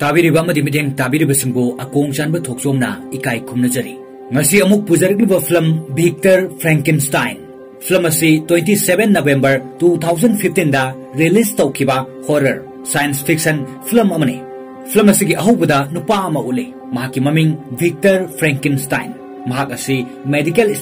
ताबीरबीबो अकों चाब थोम इकाय खुमजरी पुजरगी फ़िल्म भिक्टर फ्रेंकिस्टाइन फ़िल्म असी twenty seven November two thousand fifteen release तौर horror science fiction film film अहूद उल्ले मंग Victor Frankenstein medical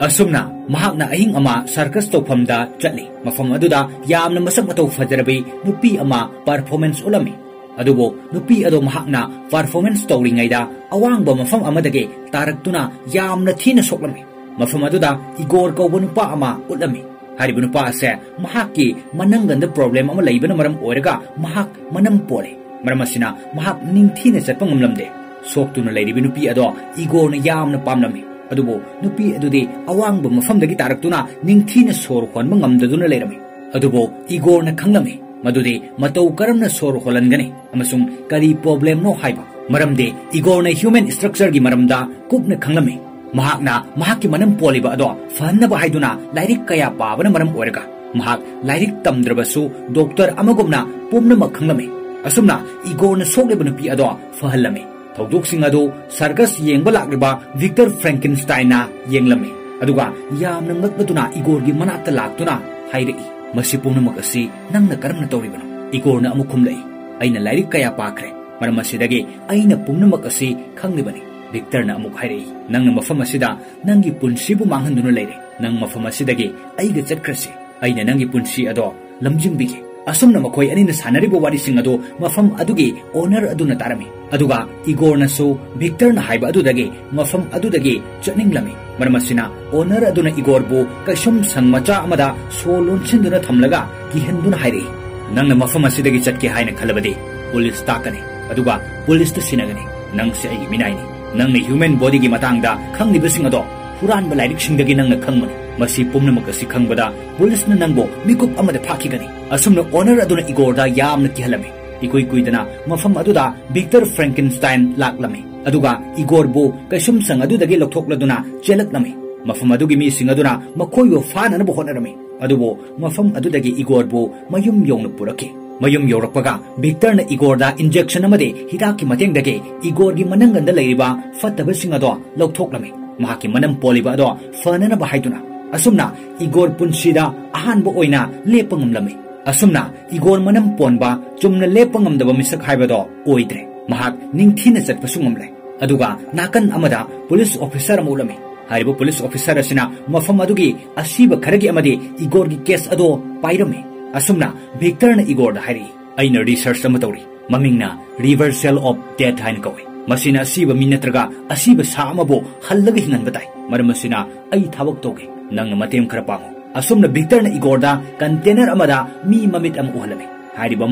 asumna mahak na ahing ama circus tawphamda chatli mafam aduda yamna masak matau fajarabi nupi ama performance ulami adubo nupi ado mahak na performance tawringaida awangba mafam amadage taraktuna yamna thina soklami mafam aduda igor kawba nupa ama ulami ꯍꯥꯏꯔꯤꯕ ꯅꯨꯄꯥ ꯑꯁꯦ ꯃꯍꯥꯛꯀꯤ ꯃꯅꯪꯒꯟꯗ problem ꯑꯃ ꯂꯩꯕꯅ ꯃꯔꯝ ꯑꯣꯏꯔꯒ ꯃꯍꯥꯛ ꯃꯅꯝ ꯄꯣꯜꯂꯦ ꯃꯔꯝ ꯑꯁꯤꯅ ꯃꯍꯥꯛ ꯅꯤꯡꯊꯤꯅ ꯆꯠꯄ ꯉꯝꯂꯝꯗꯦ ꯁꯣꯛꯇꯨꯅ ꯂꯩꯔꯤꯕ ꯅꯨꯄꯤ ꯑꯗꯣ ꯏꯒꯣꯔꯅ ꯌꯥꯝꯅ ꯄꯥꯝꯂꯝꯃꯤ ꯑꯗꯨꯕꯨ ꯅꯨꯄꯤ ꯑꯗꯨꯗꯤ ꯑꯋꯥꯡꯕ ꯃꯐꯝꯗꯒꯤ ꯇꯥꯔꯛꯇꯨꯅ ꯅꯤꯡꯊꯤꯅ ꯁꯣꯔ ꯍꯣꯟꯕ ꯉꯝꯗꯗꯨꯅ ꯂꯩꯔꯝꯃꯤ ꯑꯗꯨꯕꯨ ꯏꯒꯣꯔꯅ ꯈꯪꯂꯝꯃꯤ ꯃꯗꯨꯗꯤ ꯃꯇꯧ ꯀꯔꯝꯅ ꯁꯣꯔ ꯍꯣꯜꯍꯟꯒꯅꯤ ꯑꯃꯁꯨꯡ ꯀꯔꯤ ꯄ꯭ꯔꯣꯕ꯭ꯂꯦꯝꯅꯣ ꯍꯥꯏꯕ ꯃꯔꯝꯗꯤ ꯏꯒꯣꯔꯅ ꯍ꯭ꯌꯨꯃꯦꯟ ꯁ꯭ꯇ꯭ꯔꯛꯆꯔꯒꯤ ꯃꯔꯝꯗ ꯀꯨꯞꯅ ꯈꯪꯂꯝꯃꯤ ꯃꯍꯥꯛꯅ ꯃꯍꯥꯛꯀꯤ ꯃꯅꯝ ꯄꯣꯜꯂꯤꯕ ꯑꯗꯣ ꯐꯍꯟꯅꯕ ꯍꯥꯏꯗꯨꯅ ꯂꯥꯏꯔꯤꯛ ꯀꯌꯥ ꯄꯥꯕꯅ ꯃꯔꯝ ꯑꯣꯏꯔꯒ ꯃꯍꯥꯛ ꯂꯥꯏꯔꯤꯛ ꯇꯝꯗ꯭ꯔꯕꯁꯨ ꯗꯣꯛꯇꯔ ꯑꯃꯒꯨꯝꯅ ꯄꯨꯝꯅꯃꯛ ꯈꯪꯂꯝꯃꯤ ꯑꯁꯨꯝꯅ ꯏꯒꯣꯔꯅ ꯁꯣꯛꯂꯤꯕ ꯅꯨꯄꯤ ꯑꯗꯣ ꯐꯍꯜꯂꯝꯃꯤ ꯊꯧꯗꯣꯛꯁꯤꯡ ꯑꯗꯨ ꯁꯔꯀꯁ ꯌꯦꯡꯕ ꯂꯥꯛꯂꯤꯕ ꯚꯤꯛꯇꯔ ꯐ꯭ꯔꯦꯡꯀꯤꯟꯁꯇꯥꯏꯟꯅ ꯌꯦꯡꯂꯝꯃꯤ ꯑꯗꯨꯒ ꯌꯥꯝꯅ ꯉꯛꯂꯗꯨꯅ ꯏꯒꯣꯔꯒꯤ ꯃꯅꯥꯛꯇ ꯂꯥꯛꯇꯨꯅ ꯍꯥꯏꯔꯛꯏ ꯃꯁꯤ ꯄꯨꯝꯅꯃꯛ ꯑꯁꯤ ꯅꯪꯅ ꯀꯔꯝꯅ ꯇꯧꯔꯤꯕꯅꯣ ꯏꯒꯣꯔꯅ ꯑꯃꯨꯛ ꯈꯨꯝꯂꯛꯏ ꯑꯩꯅ ꯂꯥꯏꯔꯤꯛ ꯀꯌꯥ ꯄꯥꯈ꯭ꯔꯦ ꯃꯔꯝ ꯑꯁꯤꯗꯒꯤ ꯑꯩꯅ ꯄꯨꯝꯅꯃꯛ ꯑꯁꯤ ꯈꯪꯂꯤꯕꯅꯤ ꯚꯤꯛꯇꯔꯅ ꯑꯃꯨꯛ ꯍꯥꯏꯔꯛꯏ ꯅꯪꯅ ꯃꯐꯝ ꯑꯁꯤꯗ ꯅꯪꯒꯤ ꯄꯨꯟꯁꯤꯕꯨ ꯃꯥꯡꯍꯟꯗꯨꯅ ꯂꯩꯔꯦ ꯅꯪ ꯃꯐꯝ ꯑꯁꯤꯗꯒꯤ ꯑꯩꯒ ꯆꯠꯈ꯭ꯔꯁꯤ ꯑꯩꯅ ꯅꯪꯒꯤ ꯄꯨꯟꯁꯤ ꯑꯗꯣ ꯂꯝꯖꯤꯡꯕꯤꯒꯦ ꯑꯁꯨꯝꯅ ꯃꯈꯣꯏ ꯑꯅꯤꯅ ꯁꯥꯟꯅꯔꯤꯕ ꯋꯥꯔꯤꯁꯤꯡ ꯑꯗꯨ ꯃꯐꯝ ꯑꯗꯨꯒꯤ ꯑꯣꯅꯔ ꯑꯗꯨꯅ ꯇꯥꯔꯝꯃꯤ ꯑꯗꯨꯒ ꯏꯒꯣꯔꯅꯁꯨ ꯚꯤꯛꯇꯔꯅ ꯍꯥꯏꯕ ꯑꯗꯨꯗꯒꯤ ꯃꯐꯝ ꯑꯗꯨꯗꯒꯤ ꯆꯠꯅꯤꯡꯂꯝꯃꯤ ꯃꯔꯝ ꯑꯁꯤꯅ ꯑꯣꯅꯔ ꯑꯗꯨꯅ ꯏꯒꯣꯔꯕꯨ ꯀꯩꯁꯨꯝ ꯁꯪ ꯃꯆꯥ ꯑꯃꯗ ꯁꯣ ꯂꯣꯟꯁꯤꯟꯗꯨꯅ ꯊꯝꯂꯒ ꯀꯤꯍꯟꯗꯨꯅ ꯍꯥꯏꯔꯛꯏ ꯅꯪꯅ ꯃꯐꯝ ꯑꯁꯤꯗꯒꯤ ꯆꯠꯀꯦ ꯍꯥꯏꯅ ꯈꯜꯂꯕꯗꯤ ꯄꯨꯂꯤꯁ ꯇꯥꯛꯀꯅꯤ ꯑꯗꯨꯒ ꯄꯨꯂꯤꯁꯇ ꯁꯤꯟꯅꯒꯅꯤ ꯅꯪꯁꯦ ꯑꯩꯒꯤ ꯃꯤꯅꯥꯏꯅꯤ ꯅꯪꯅ ꯍ꯭ꯌꯨꯃꯦꯟ ꯕꯣꯗꯤꯒꯤ ꯃꯇꯥꯡꯗ ꯈꯪꯂꯤꯕꯁꯤꯡ ꯑꯗꯣ ꯍꯨꯔꯥꯟꯕ ꯂꯥꯏꯔꯤꯛꯁꯤꯡꯗꯒꯤ ꯅꯪꯅ ꯈꯪꯕꯅꯤ ꯃꯁꯤ ꯄꯨꯝꯅꯃꯛ ꯑꯁꯤ ꯈꯪꯕꯗ ꯄꯨꯂꯤꯁꯅ ꯅꯪꯕꯨ ꯃꯤꯀꯨꯞ ꯑꯃꯗ ꯐꯥꯈꯤꯒꯅꯤ ꯑꯁꯨꯝꯅ ꯑꯣꯅꯔ ꯑꯗꯨꯅ ꯏꯒꯣꯔꯗ ꯌꯥꯝꯅ ꯀꯤꯍꯜꯂꯝꯃꯤ ꯏꯀꯨꯏ ꯀꯨꯏꯗꯅ ꯃꯐꯝ ꯑꯗꯨꯗ ꯚꯤꯛꯇꯔ ꯐ꯭ꯔꯦꯡꯀꯤꯟꯁꯇꯥꯏꯟ ꯂꯥꯛꯂꯝꯃꯤ ꯑꯗꯨꯒ ꯏꯒꯣꯔꯕꯨ ꯀꯩꯁꯨꯝꯁꯪ ꯑꯗꯨꯗꯒꯤ ꯂꯧꯊꯣꯛꯂꯗꯨꯅ ꯆꯦꯜꯂꯛꯂꯝꯃꯤ ꯃꯐꯝ ꯑꯗꯨꯒꯤ ꯃꯤꯁꯤꯡ ꯑꯗꯨꯅ ꯃꯈꯣꯏꯕꯨ ꯐꯥꯅꯅꯕ ꯍꯣꯠꯅꯔꯝꯃꯤ ꯑꯗꯨꯕꯨ ꯃꯐꯝ ꯑꯗꯨꯗꯒꯤ ꯏꯒꯣꯔꯕꯨ ꯃꯌꯨꯝ ꯌꯧꯅ ꯄꯨꯔꯛꯈꯤ ꯃꯌꯨꯝ ꯌꯧꯔꯛꯄꯒ ꯚꯤꯛꯇꯔꯅ ꯏꯒꯣꯔꯗ ꯏꯟꯖꯦꯛꯁꯟ ꯑꯃꯗꯤ ꯍꯤꯗꯥꯛꯀꯤ ꯃꯇꯦꯡꯗꯒꯤ ꯏꯒꯣꯔꯒꯤ ꯃꯅꯪꯒꯟꯗ ꯂꯩꯔꯤꯕ ꯐꯠꯇꯕꯁꯤꯡ ꯑꯗꯣ ꯂꯧꯊꯣꯛꯂꯝꯃꯤ ꯃꯍꯥꯛꯀꯤ ꯃꯅꯝ ꯄꯣꯜꯂꯤꯕ ꯑꯗꯣ ꯐꯅꯅꯕ ꯍꯥꯏꯗꯨꯅ ꯑꯁꯨꯝꯅ ꯏꯒꯣꯔ ꯄꯨꯟꯁꯤꯗ ꯑꯍꯥꯟꯕ ꯑꯣꯏꯅ ꯂꯦꯞꯄ ꯉꯝꯂꯝꯃꯤ ꯑꯁꯨꯝꯅ ꯏꯒꯣꯔ ꯃꯅꯝ ꯄꯣꯟꯕ ꯆꯨꯝꯅ ꯂꯦꯞꯄ ꯉꯝꯗꯕ ꯃꯤꯁꯛ ꯍꯥꯏꯕꯗꯣ ꯑꯣꯏꯗ꯭ꯔꯦ ꯃꯍꯥꯛ ꯅꯤꯡꯊꯤꯅ ꯆꯠꯄꯁꯨ ꯉꯝꯂꯦ ꯑꯗꯨꯒ ꯅꯥꯀꯟ ꯑꯃꯗ ꯄꯨꯂꯤꯁ ꯑꯣꯐꯤꯁꯔ ꯑꯃ ꯎꯠꯂꯝꯃꯤ ꯍꯥꯏꯔꯤꯕ ꯄꯨꯂꯤꯁ ꯑꯣꯐꯤꯁꯔ ꯑꯁꯤꯅ ꯃꯐꯝ ꯑꯗꯨꯒꯤ ꯑꯁꯤꯕ ꯈꯔꯒꯤ ꯑꯃꯗꯤ ꯏꯒꯣꯔꯒꯤ ꯀꯦꯁ ꯑꯗꯣ ꯄꯥꯏꯔꯝꯃꯤ ꯑꯁꯨꯝꯅ ꯚꯤꯛꯇꯔꯅ ꯏꯒꯣꯔꯗ ꯍꯥꯏꯔꯛꯏ ꯑꯩꯅ ꯔꯤꯁꯔꯆ ꯑꯃ ꯇꯧꯔꯤ ꯃꯃꯤꯡꯅ ꯔꯤꯚꯔꯁꯦꯜ ꯑꯣꯐ ꯗꯦꯊ ꯍꯥꯏꯅ ꯀꯧꯏ ꯃꯁꯤꯅ ꯑꯁꯤꯕ ꯃꯤ ꯅꯠꯇ꯭ꯔꯒ ꯑꯁꯤꯕ ꯁꯥ ꯑꯃꯕꯨ ꯍꯜꯂꯒ ꯍꯤꯡꯍꯟꯕ ꯇꯥꯏ ꯃꯔꯝ ꯑꯁꯤꯅ ꯑꯩ ꯊꯕꯛ ꯇꯧꯒꯦ नंग खर पामो असुमन भिक्टर इगोरदा कंटेनर अमदा मी ममित अम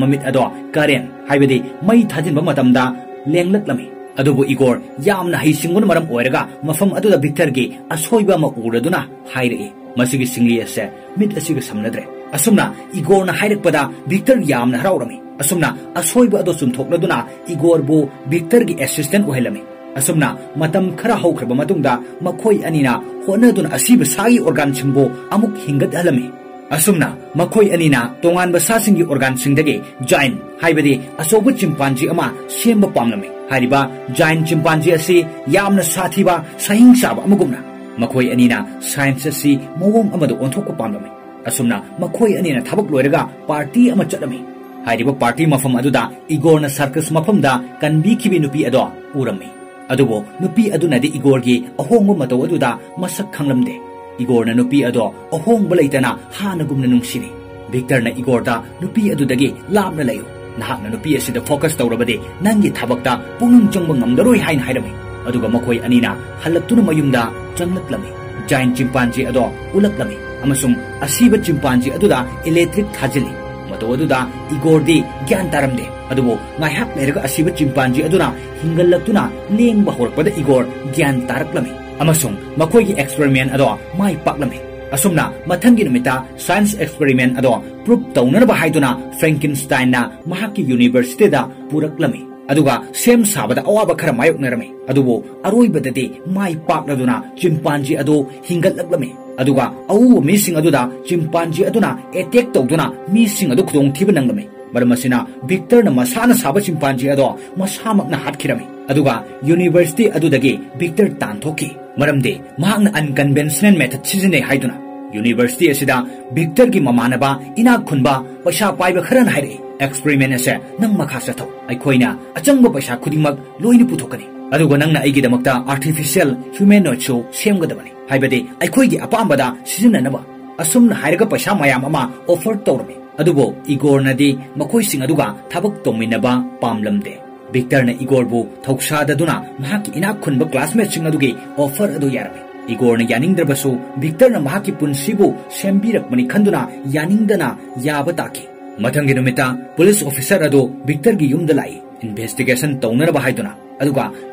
ममित अदो करें मई थाजिन बमतमदा लेंगलतलमे अदुबु इगोर यामना हैसिंगुन मरम ओयरगा मफम अदुदा भिक्टर गे असोइबा म उरदुना हाइरे मसिगी सिंगली असे मित असिग समनद्रे असुमना इगोरना हाइरकपदा भिक्टर यामना हराउरमे असुमना असोइबा अदो सुनथोकलदुना इगोरबो भिक्टर गे ꯑꯁꯨꯝꯅ ꯃꯇꯝ ꯈꯔ ꯍꯧꯈ꯭ꯔꯕ ꯃꯇꯨꯡꯗ ꯃꯈꯣꯏ ꯑꯅꯤꯅ ꯍꯣꯠꯅꯗꯨꯅ ꯑꯁꯤꯕ ꯁꯥꯒꯤ ꯑꯣꯔꯒꯥꯟꯁꯤꯡꯕꯨ ꯑꯃꯨꯛ ꯍꯤꯡꯒꯠꯍꯜꯂꯝꯃꯤ ꯑꯁꯨꯝꯅ ꯃꯈꯣꯏ ꯑꯅꯤꯅ ꯇꯣꯉꯥꯟꯕ ꯁꯥꯁꯤꯡꯒꯤ ꯑꯣꯔꯒꯥꯟꯁꯤꯡꯗꯒꯤ ꯖꯥꯏꯟ ꯍꯥꯏꯕꯗꯤ ꯑꯆꯧꯕ ꯆꯤꯝꯄꯥꯟꯖꯤ ꯑꯃ ꯁꯦꯝꯕ ꯄꯥꯝꯂꯝꯃꯤ ꯍꯥꯏꯔꯤꯕ ꯖꯥꯏꯟ ꯆꯤꯝꯄꯥꯟꯖꯤ ꯑꯁꯤ ꯌꯥꯝꯅ ꯁꯥꯊꯤꯕ ꯁꯍꯤꯡ ꯆꯥꯕ ꯑꯃꯒꯨꯝꯅ ꯃꯈꯣꯏ ꯑꯅꯤꯅ ꯁꯥꯏꯟꯁ ꯑꯁꯤ ꯃꯑꯣꯡ ꯑꯃꯗ ꯑꯣꯟꯊꯣꯛꯄ ꯄꯥꯝꯂꯝꯃꯤ ꯑꯁꯨꯝꯅ ꯃꯈꯣꯏ ꯑꯅꯤꯅ ꯊꯕꯛ ꯂꯣꯏꯔꯒ ꯄꯥꯔꯇꯤ ꯑꯃ ꯆꯠꯂꯝꯃꯤ ꯍꯥꯏꯔꯤꯕ ꯄꯥꯔꯇꯤ ꯃꯐꯝ ꯑꯗꯨꯗ ꯏꯒꯣꯔꯅ ꯁꯔꯀꯁ ꯃꯐꯝꯗ ꯀꯟꯕꯤꯈꯤꯕꯤ ꯅꯨꯄꯤ ꯑꯗꯣ ꯎꯔꯝꯃꯤ ꯑꯗꯨꯕꯨ ꯅꯨꯄꯤ ꯑꯗꯨꯅꯗꯤ ꯏꯒꯣꯔꯒꯤ ꯑꯍꯣꯡꯕ ꯃꯇꯧ ꯑꯗꯨꯗ ꯃꯁꯛ ꯈꯪꯂꯝꯗꯦ igor na nupi ado ahong balay tana hanagum na nung sini victor na igor da nupi adu dagi lam na layo nahak na nupi asida focus tawrabade nangi thabakta punung chongbang ngamdaroi hain hairami aduga makoi anina halaktuna mayumda changlaklami giant adubo ngayhak lerga asiba chimpanzee aduna hingallaktuna lengba horpada igor gyan taraklami amasung makoigi experiment ado mai paklami asumna mathangi numita science experiment ado proof taunana ba haiduna frankenstein na mahaki university da puraklami chimpanzee attack तौदना मरमसिना Victor मसाना साब chimpanzee अदो मसामक्ना हाटखिरमे university अदुदगे Victor तांथोकी मरमदे माहना अनकन्वेंशनल मेथड सिजिने हाइदुना यूनिवर्सिटी असिदा विक्टर की ममानबा इना खुनबा पैसा पाइब खरन है एक्सपेरिमेंट असे नंग मखासथो अइखोइना पैसा खुद लोइनि पुथोकनी नगदमता आर्टिफिशियल ह्यूमेनोडे अपाबदा असम पैसा मैम ऑफ़र तौरमे इगोर नोब पालमे विक्टर ने इगोर थौसा इना खुन क्लासमेट ऑफ़र अरमे इगोर यानी विक्टर नेंबीरपनी खुद यानी पुलिस ऑफिसर अक्टर की यूद लाई इन्वेस्टिगेशन तौनरबना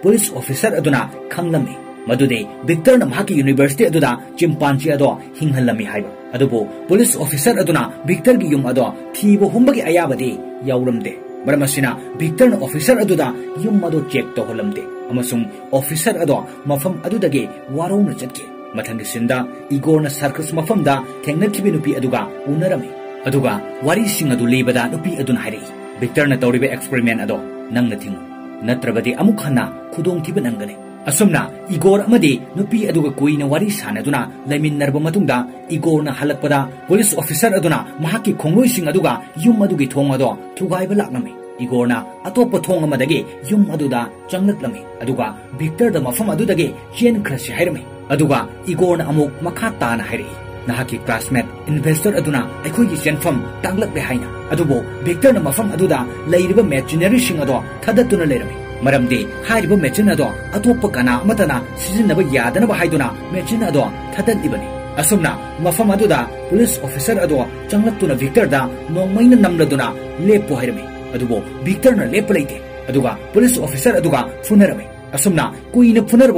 पुलिस ऑफिसर अदुना खंगलमी मधुदे विक्टर मे यूनिवर्सिटी अदुदा चिंपांजी अदो हिंगलमी हाइब अदुबो पुलिस ऑफिसर अदुना विक्टर की युम अदो थीबो हुंबगी अयाबदे यावलमदे मरमसिना विक्टर ऑफिसर अदुदा युम मदो चेक तो होलमदे अमसुंग ऑफिसर अदो मफम अदुदगे वारोन चके मथंग सिंदा इगोर न सर्कस मफमदा थेंगनखिबि नुपी अदुगा उनरमे अदुगा वारी सिंग अदु लेबदा नुपी अदुन हाइरे विक्टर न तौरिबे एक्सपेरिमेंट अदो ꯅꯪꯅ ꯊꯤꯡꯉꯨ ꯅꯠꯇ꯭ꯔꯕꯗꯤ ꯑꯃꯨꯛ ꯍꯟꯅ ꯈꯨꯗꯣꯡꯊꯤꯕ ꯅꯪꯒꯅꯤ ꯑꯁꯨꯝꯅ ꯏꯒꯣꯔ ꯑꯃꯗꯤ ꯅꯨꯄꯤ ꯑꯗꯨꯒ ꯀꯨꯏꯅ ꯋꯥꯔꯤ ꯁꯥꯟꯅꯗꯨꯅ ꯂꯩꯃꯤꯟꯅꯔꯕ ꯃꯇꯨꯡꯗ ꯏꯒꯣꯔꯅ ꯍꯜꯂꯛꯄꯗ ꯄꯨꯂꯤꯁ ꯑꯣꯐꯤꯁꯔ ꯑꯗꯨꯅ ꯃꯍꯥꯛꯀꯤ ꯈꯣꯡꯂꯣꯏꯁꯤꯡ ꯑꯗꯨꯒ ꯌꯨꯝ ꯑꯗꯨꯒꯤ ꯊꯣꯡ ꯑꯗꯣ ꯊꯨꯒꯥꯏꯕ ꯂꯥꯛꯂꯝꯃꯤ ꯏꯒꯣꯔꯅ ꯑꯇꯣꯞꯄ ꯊꯣꯡ ꯑꯃꯗꯒꯤ ꯌꯨꯝ ꯑꯗꯨꯗ ꯆꯪꯂꯛꯂꯝꯃꯤ ꯑꯗꯨꯒ ꯚꯤꯛꯇꯔꯗ ꯃꯐꯝ ꯑꯗꯨꯗꯒꯤ ꯆꯦꯟꯈ꯭ꯔꯁꯤ ꯍꯥꯏꯔꯝꯃꯤ ꯑꯗꯨꯒ ꯏꯒꯣꯔꯅ ꯑꯃꯨꯛ ꯃꯈꯥ ꯇꯥꯅ ꯍꯥꯏꯔꯛꯏ hana khudong thiba nangane asumna igor amadi nupi aduga kuina wari sanaduna laiminarba matungda igor na halakpada police officer aduna mahaki khongloi sing aduga yum adugi thong ado thugaiba laknami igor na atopa thong amadagi yum aduda changlaklami aduga victor da mafam adudagi chen khrasi hairami aduga igor na amuk makha tana hairi nahaki classmate investor aduna akhoi gi senfam tanglak be haina adubo victor na mafam aduda leiriba machinery sing ado thadatuna leirami ꯃꯔꯝꯗꯤ ꯍꯥꯏꯔꯤꯕ machine ꯑꯗꯣ ꯑꯇꯣꯞꯄ ꯀꯅꯥ ꯑꯃꯠꯇꯅ ꯁꯤꯖꯤꯟꯅꯕ ꯌꯥꯗꯅꯕ ꯍꯥꯏꯗꯨꯅ machine ꯑꯗꯣ ꯊꯥꯗꯠꯂꯤꯕꯅꯤ ꯑꯁꯨꯝꯅ ꯃꯐꯝ ꯑꯗꯨꯗ ꯄꯨꯂꯤꯁ ꯑꯣꯐꯤꯁꯔ ꯑꯗꯣ ꯆꯪꯂꯛꯇꯨꯅ ꯚꯤꯛꯇꯔꯗ ꯅꯣꯡꯃꯩꯅ ꯅꯝꯂꯗꯨꯅ ꯂꯦꯞꯄꯨ ꯍꯥꯏꯔꯝꯃꯤ ꯑꯗꯨꯕꯨ ꯚꯤꯛꯇꯔꯅ ꯂꯦꯞꯄ ꯂꯩꯇꯦ ꯑꯗꯨꯒ ꯄꯨꯂꯤꯁ ꯑꯣꯐꯤꯁꯔ ꯑꯗꯨꯒ ꯐꯨꯅꯔꯝꯃꯤ असम कूना फुनर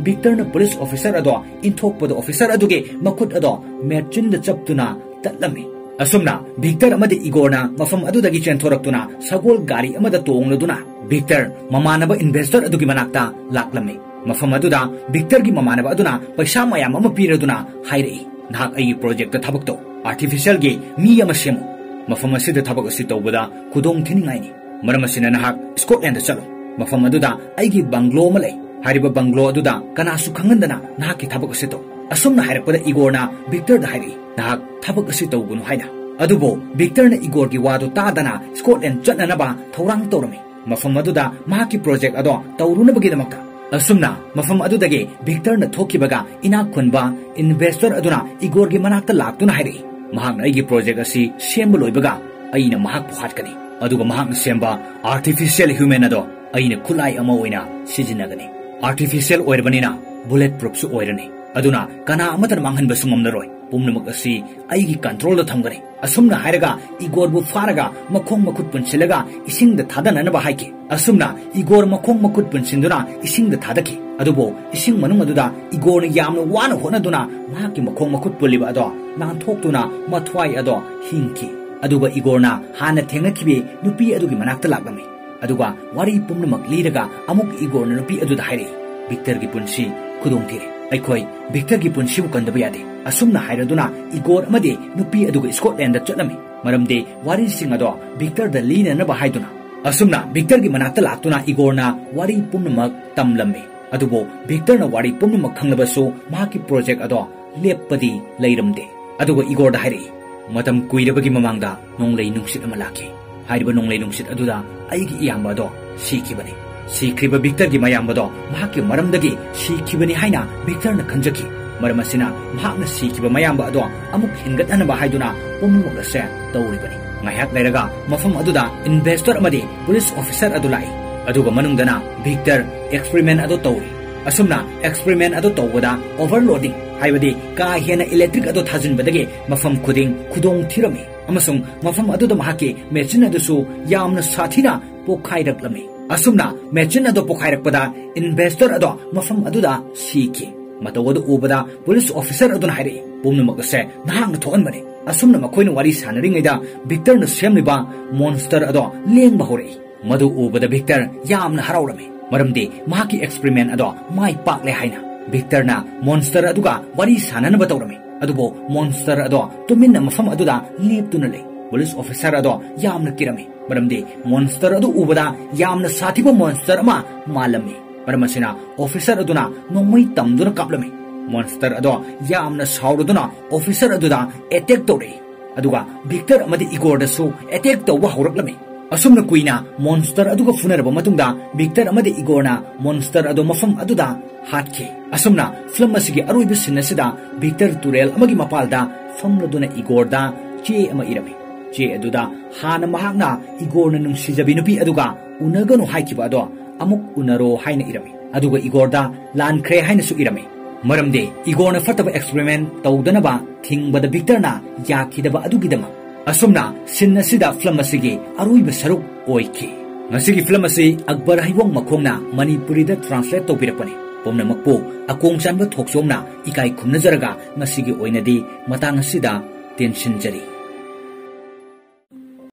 विक्टर पुलिस ऑफिसर अदो इंथोप ऑफिसर अगे मखुद अदो मेचिन चप्तना तत्मी असम भिक्टर इगोर मफम चेंथोरतना सगोल गाड़ी तोलना भिक्टर ममानब इन्वेस्टर मनाक लाला मफम भिक्टर की ममानब अ पैसा मैम पीरदना है नाक प्रोजेक्त थबको आर्टिफिशल मफम तब तो खुद थी मरम से नहा स्कोटलैंड चलो ꯃꯐꯝ ꯑꯗꯨꯗ ꯑꯩꯒꯤ ꯕꯪꯒ꯭ꯂꯣ ꯑꯃ ꯂꯩ ꯍꯥꯏꯔꯤꯕ ꯕꯪꯒ꯭ꯂꯣ ꯑꯗꯨꯗ ꯀꯅꯥꯁꯨ ꯈꯪꯍꯟꯗꯅ ꯅꯍꯥꯛꯀꯤ ꯊꯕꯛ ꯑꯁꯤ ꯇꯧ ꯑꯁꯨꯝꯅ ꯍꯥꯏꯔꯛꯄꯗ ꯏꯒꯣꯔꯅ ꯚꯤꯛꯇꯔꯗ ꯍꯥꯏꯔꯛꯏ ꯅꯍꯥꯛ ꯊꯕꯛ ꯑꯁꯤ ꯇꯧꯒꯅꯨ ꯍꯥꯏꯅ ꯑꯗꯨꯕꯨ ꯚꯤꯛꯇꯔꯅ ꯏꯒꯣꯔꯒꯤ ꯋꯥꯗꯨ ꯇꯥꯗꯅ ꯁ꯭ꯀꯣꯠꯂꯦꯟ ꯆꯠꯅꯅꯕ ꯊꯧꯔꯥꯡ ꯇꯧꯔꯝꯃꯤ ꯃꯐꯝ ꯑꯗꯨꯗ ꯃꯍꯥꯛꯀꯤ ꯄ꯭ꯔꯣꯖꯦꯛ ꯑꯗꯣ ꯇꯧꯔꯨꯅꯕꯒꯤꯗꯃꯛꯇ ꯑꯁꯨꯝꯅ ꯃꯐꯝ ꯑꯗꯨꯗꯒꯤ ꯚꯤꯛꯇꯔꯅ ꯊꯣꯛꯈꯤꯕꯒ ꯏꯅꯥꯛ ꯈꯨꯟꯕ ꯏꯟꯚꯦꯁꯇꯔ ꯑꯗꯨꯅ ꯏꯒꯣꯔꯒꯤ ꯃꯅꯥꯛꯇ ꯂꯥꯛꯇꯨꯅ ꯍꯥꯏꯔꯛꯏ ꯃꯍꯥꯛꯅ ꯑꯩꯒꯤ ꯄ꯭ꯔꯣꯖꯦꯛ ꯑꯁꯤ ꯁꯦꯝꯕ ꯂꯣꯏꯕꯒ ꯑꯩꯅ ꯃꯍꯥꯛꯄꯨ ꯍꯥꯠꯀꯅꯤ ꯑꯗꯨꯒ ꯃꯍꯥꯛꯅ ꯁꯦꯝꯕ ꯑꯥꯔꯇꯤꯐꯤꯁꯤꯌꯦꯜ ꯍ꯭ꯌꯨꯃꯦꯟ ꯑꯗꯣ ꯑꯩꯅ ꯈꯨꯠꯂꯥꯏ ꯑꯃ ꯑꯣꯏꯅ ꯁꯤꯖꯤꯟꯅꯒꯅꯤ ꯑꯥꯔꯇꯤꯐꯤꯁꯤꯌꯦꯜ ꯑꯣꯏꯔꯕꯅꯤꯅ ꯕꯨꯂꯦꯠ ꯄ꯭ꯔꯨꯐꯁꯨ ꯑꯣꯏꯔꯅꯤ ꯑꯗꯨꯅ ꯀꯅꯥ ꯑꯃꯠꯇꯅ ꯃꯥꯡꯍꯟꯕꯁꯨ ꯉꯝꯂꯔꯣꯏ ꯄꯨꯝꯅꯃꯛ ꯑꯁꯤ ꯑꯩꯒꯤ ꯀꯟꯇ꯭ꯔꯣꯜꯗ ꯊꯝꯒꯅꯤ ꯑꯁꯨꯝꯅ ꯍꯥꯏꯔꯒ ꯏꯒꯣꯔꯕꯨ ꯐꯥꯔꯒ ꯃꯈꯣꯡ ꯃꯈꯨꯠ ꯄꯨꯟꯁꯤꯜꯂꯒ ꯏꯁꯤꯡꯗ ꯊꯥꯗꯅꯅꯕ ꯍꯥꯏꯈꯤ ꯑꯁꯨꯝꯅ ꯏꯒꯣꯔ ꯃꯈꯣꯡ ꯃꯈꯨꯠ ꯄꯨꯟꯁꯤꯟꯗꯨꯅ ꯏꯁꯤꯡꯗ ꯊꯥꯗꯈꯤ ꯑꯗꯨꯕꯨ ꯏꯁꯤꯡ ꯃꯅꯨꯡ ꯑꯗꯨꯗ ꯏꯒꯣꯔꯅ ꯌꯥꯝꯅ ꯋꯥꯅ ꯍꯣꯠꯅꯗꯨꯅ ꯃꯍꯥꯛꯀꯤ ꯃꯈꯣꯡ ꯃꯈꯨꯠ ꯄꯨꯜꯂꯤꯕ ꯑꯗꯣ ꯅꯥꯟꯊꯣꯛꯇꯨꯅ ꯃꯊ꯭ꯋꯥꯏ ꯑꯗꯣ ꯍꯤꯡꯈꯤ ꯑꯗꯨꯒ ꯏꯒꯣꯔꯅ ꯍꯥꯟꯅ ꯊꯦꯡꯅꯈꯤꯕꯤ ꯅꯨꯄꯤ ꯑꯗꯨꯒꯤ ꯃꯅꯥꯛꯇ ꯂꯥꯛꯂꯝꯃꯤ ꯑꯗꯨꯒ ꯋꯥꯔꯤ ꯄꯨꯝꯅꯃꯛ ꯂꯤꯔꯒ ꯑꯃꯨꯛ ꯏꯒꯣꯔꯅ ꯅꯨꯄꯤ ꯑꯗꯨꯗ ꯍꯥꯏꯔꯛꯏ ꯚꯤꯛꯇꯔꯒꯤ ꯄꯨꯟꯁꯤ ꯈꯨꯗꯣꯡꯊꯤꯔꯦ ꯑꯩꯈꯣꯏ ꯚꯤꯛꯇꯔꯒꯤ ꯄꯨꯟꯁꯤꯕꯨ ꯀꯟꯗꯕ ꯌꯥꯗꯦ ꯑꯁꯨꯝꯅ ꯍꯥꯏꯔꯗꯨꯅ ꯏꯒꯣꯔ ꯑꯃꯗꯤ ꯅꯨꯄꯤ ꯑꯗꯨꯒ ꯁ꯭ꯀꯣꯠꯂꯦꯟꯗ ꯆꯠꯂꯝꯃꯤ ꯃꯔꯝꯗꯤ ꯋꯥꯔꯤꯁꯤꯡ ꯑꯗꯣ ꯚꯤꯛꯇꯔꯗ ꯂꯤꯅꯅꯕ ꯍꯥꯏꯗꯨꯅ ꯑꯁꯨꯝꯅ ꯚꯤꯛꯇꯔꯒꯤ ꯃꯅꯥꯛꯇ ꯂꯥꯛꯇꯨꯅ ꯏꯒꯣꯔꯅ ꯋꯥꯔꯤ ꯄꯨꯝꯅꯃꯛ ꯇꯝꯂꯝꯃꯤ ꯑꯗꯨꯕꯨ ꯚꯤꯛꯇꯔꯅ ꯋꯥꯔꯤ ꯄꯨꯝꯅꯃꯛ ꯈꯪꯂꯕꯁꯨ ꯃꯍꯥꯛꯀꯤ ꯄ꯭ꯔꯣꯖꯦꯛ ꯑꯗꯣ ꯂꯦꯞꯄꯗꯤ ꯂꯩꯔꯝꯗꯦ ꯑꯗꯨꯒ ꯏꯒꯣꯔꯗ ꯍꯥꯏꯔꯛꯏ ꯃꯇꯝ ꯀꯨꯏꯔꯕꯒꯤ ꯃꯃꯥꯡꯗ ꯅꯣꯡꯂꯩ ꯅꯨꯡꯁꯤꯠ ꯑꯃ ꯂꯥꯛꯈꯤ ꯍꯥꯏꯔꯤꯕ ꯅꯣꯡꯂꯩ ꯅꯨꯡꯁꯤꯠ ꯑꯗꯨꯗ ꯑꯩꯒꯤ ꯏꯌꯥꯝꯕ ꯑꯗꯣ ꯁꯤꯈꯤꯕꯅꯤ ꯁꯤꯈ꯭ꯔꯤꯕ ꯚꯤꯛꯇꯔꯒꯤ ꯃꯌꯥꯝꯕꯗꯣ ꯃꯍꯥꯛꯀꯤ ꯃꯔꯝꯗꯒꯤ ꯁꯤꯈꯤꯕꯅꯤ ꯍꯥꯏꯅ ꯚꯤꯛꯇꯔꯅ ꯈꯟꯖꯈꯤ ꯃꯔꯝ ꯑꯁꯤꯅ ꯃꯍꯥꯛꯅ ꯁꯤꯈꯤꯕ ꯃꯌꯥꯝꯕ ꯑꯗꯣ ꯑꯃꯨꯛ ꯍꯤꯡꯒꯠꯍꯟꯅꯕ ꯍꯥꯏꯗꯨꯅ ꯄꯨꯝꯅꯃꯛ ꯑꯁꯦ ꯇꯧꯔꯤꯕꯅꯤ ꯉꯥꯏꯍꯥꯛ ꯂꯩꯔꯒ ꯃꯐꯝ ꯑꯗꯨꯗ ꯏꯟꯚꯦꯁꯇꯔ ꯑꯃꯗꯤ ꯄꯨꯂꯤꯁ ꯑꯣꯐꯤꯁꯔ ꯑꯗꯨ ꯂꯥꯛꯏ ꯑꯗꯨꯒ ꯃꯅꯨꯡꯗꯅ ꯚꯤꯛꯇꯔ ꯑꯦꯛꯁꯄꯔꯤꯃꯦꯟ ꯑꯗꯨ ꯇꯧꯔꯤ ꯑꯁꯨꯝꯅ ꯑꯦꯛꯁꯄꯔꯤꯃꯦꯟ ꯑꯗꯨ ꯇꯧꯕꯗ ꯑꯣꯚꯔꯂꯣꯗꯤꯡ ꯍꯥꯏꯕꯗꯤ ꯀꯥ ꯍꯦꯟꯅ ꯏꯂꯦꯛꯇ꯭ꯔꯤꯛ ꯑꯗꯨ ꯊꯥꯖꯤꯟꯕꯗꯒꯤ ꯃꯐꯝ ꯈꯨꯗꯤꯡ ꯈꯨꯗꯣꯡ ꯊꯤꯔꯝꯃꯤ मफम मेचिन अदुसु यामन असुमना मेचिन अदु पोखाइरकपदा इन्वेस्टर अदु मफम अदुदा पुलिस ऑफिसर अदुन हायरे पुमनमगसे नहांग थोन मने असुमन मखोइन वारी सानरिङैदा विक्टर न सेमलिबा मॉन्स्टर अदु लेंग बहोरे मदु उबदा विक्टर एक्सपेरिमेंट अदु माइ पाकले हायना विक्टर ना वारी सानन बतौरमे तौरमे अदुबो मोन्स्टर अदो तुमिन मफम अदुदा लेप्तुना ले पुलिस ऑफिसर अदो यामना किरमे मरमदे मोन्स्टर अदु उबदा यामना साथिबो मोन्स्टर अमा मालमे मरमसिना ऑफिसर अदुना नोंमै तमदुना कापलमे मोन्स्टर अदो यामना साउरदुना ऑफिसर अदुदा अटैक तौरे अदुगा भिक्टर अमदि इगोरदसु अटैक तौबा हौरक्लमे असुमना कुइना मोन्स्टर अदुगा फुनरबा मतुंगदा भिक्टर अमदि इगोरना मोन्स्टर अदो मफम अदुदा हाटखे असुमना फ़िल्म असिगे अरोइब सिन असिदा भिक्टर तुरेल अमगी मपालदा फमलदुना इगोरदा चे अमा इरमे चे अदुदा हाना महागना इगोरना नुंसिजबि नुपि अदुगा उनगनु हाइकिबा अदो अमुक उनरो हाइना इरमे अदुगा इगोरदा लानख्रे हाइनसु इरमे मरमदे इगोरना फतबा एक्सपेरिमेंट तौदनबा थिंगबदा भिक्टरना याखिदबा अदुगिदमा असुमना सिन असिदा फ़िल्म असिगे अरोइब सरुक ओइखि ngasi film asi akbar haibong makhongna manipuri da translate to ꯄꯨꯝꯅꯃꯛꯄꯨ ꯑꯀꯣꯡ ꯆꯥꯟꯕ ꯊꯣꯛꯆꯣꯝꯅ ꯏꯀꯥꯏ ꯈꯨꯝꯅꯖꯔꯒ ꯉꯁꯤꯒꯤ ꯑꯣꯏꯅꯗꯤ ꯃꯇꯥꯡ ꯑꯁꯤꯗ ꯇꯦꯟꯁꯤꯟꯖꯔꯤ